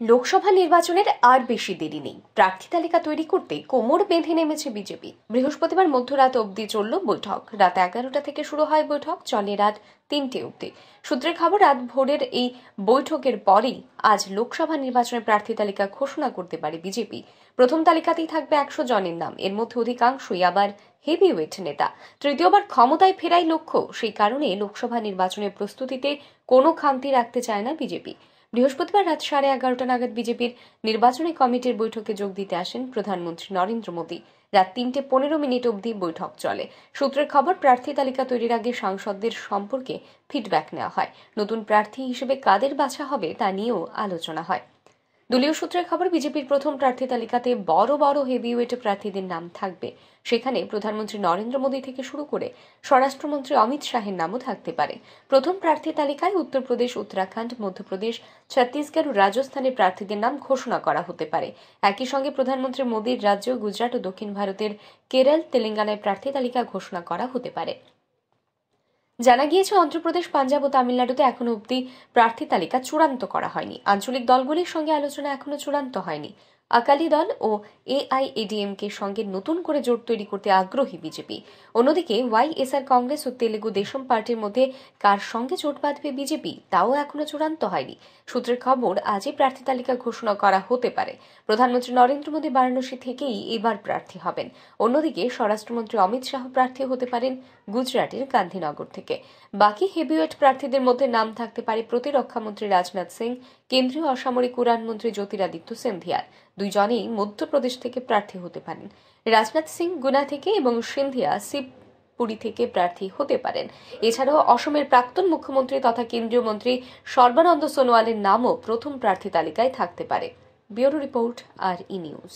লোকসভা নির্বাচনের আর বেশি দেরি নেই। প্রার্থী তালিকা তৈরি করতে কোমর বেঁধে নেমেছে বিজেপি। বৃহস্পতিবার মধ্যরাত অবধি চলল বৈঠক। রাত এগারোটা থেকে শুরু হয় বৈঠক, চলে রাত তিনটে অবধি। সূত্রের খবর, রাত ভোরের এই বৈঠকের পরেই আজ লোকসভা নির্বাচনের প্রার্থী তালিকা ঘোষণা করতে পারে বিজেপি। প্রথম তালিকাতেই থাকবে একশো জনের নাম। এর মধ্যে অধিকাংশই আবার হেভিওয়েট নেতা। তৃতীয়বার ক্ষমতায় ফেরাই লক্ষ্য। সেই কারণে লোকসভা নির্বাচনের প্রস্তুতিতে কোনো খামতি রাখতে চায় না বিজেপি। বৃহস্পতিবার রাত সাড়ে এগারোটা নাগাদ বিজেপির নির্বাচনী কমিটির বৈঠকে যোগ দিতে আসেন প্রধানমন্ত্রী নরেন্দ্র মোদী। রাত তিনটে পনেরো মিনিট অবধি বৈঠক চলে। সূত্রের খবর, প্রার্থী তালিকা তৈরির আগে সাংসদদের সম্পর্কে ফিডব্যাক নেওয়া হয়। নতুন প্রার্থী হিসেবে কাদের বাছা হবে তা নিয়েও আলোচনা হয়। দলীয় সূত্রের খবর, বিজেপির প্রথম প্রার্থী তালিকাতে বড় বড় হেভিওয়েট প্রার্থীদের নাম থাকবে। সেখানে প্রধানমন্ত্রী নরেন্দ্র মোদী থেকে শুরু করে স্বরাষ্ট্রমন্ত্রী অমিত শাহের নামও থাকতে পারে। প্রথম প্রার্থী তালিকায় উত্তরপ্রদেশ, উত্তরাখণ্ড, মধ্যপ্রদেশ, ছত্তিশগড় ও রাজস্থানের প্রার্থীদের নাম ঘোষণা করা হতে পারে। একই সঙ্গে প্রধানমন্ত্রী মোদীর রাজ্য, গুজরাট ও দক্ষিণ ভারতের কেরল, তেলেঙ্গানায় প্রার্থী তালিকা ঘোষণা করা হতে পারে। জানা গিয়েছে, অন্ধ্রপ্রদেশ, পাঞ্জাব ও তামিলনাড়ুতে এখনও অব্দি প্রার্থী তালিকা চূড়ান্ত করা হয়নি। আঞ্চলিক দলগুলির সঙ্গে আলোচনা এখনও চূড়ান্ত হয়নি। আকালি দল ও এআইএডিএমকে সঙ্গে নতুন করে জোট তৈরি করতে আগ্রহী বিজেপি। অন্যদিকে ওয়াইএসআর কংগ্রেস ও তেলেগু দেশম পার্টির মধ্যে কার সঙ্গে জোট বাঁধবে বিজেপি, তাও এখনও চূড়ান্ত হয়নি। সূত্রের খবর, আজই প্রার্থী তালিকা ঘোষণা করা হতে পারে। প্রধানমন্ত্রী নরেন্দ্র মোদী বারাণসী থেকেই এবার প্রার্থী হবেন। অন্যদিকে স্বরাষ্ট্রমন্ত্রী অমিত শাহ প্রার্থী হতে পারেন গুজরাটের গান্ধীনগর থেকে। বাকি হেভিওয়েট প্রার্থীদের মধ্যে নাম থাকতে পারে প্রতিরক্ষামন্ত্রী রাজনাথ সিং কেন্দ্রীয় অসামরিক উড়ানমন্ত্রী জ্যোতিরাদিত্য সিন্ধিয়ার। দুইজনেই মধ্যপ্রদেশ থেকে প্রার্থী হতে পারেন। রাজনাথ সিং গুনা থেকে এবং সিন্ধিয়া শিবপুরি থেকে প্রার্থী হতে পারেন। এছাড়াও অসমের প্রাক্তন মুখ্যমন্ত্রী তথা কেন্দ্রীয় মন্ত্রী সর্বানন্দ সোনোয়ালের নামও প্রথম প্রার্থী তালিকায় থাকতে পারে। ব্যুরো রিপোর্ট, আর ই নিউজ।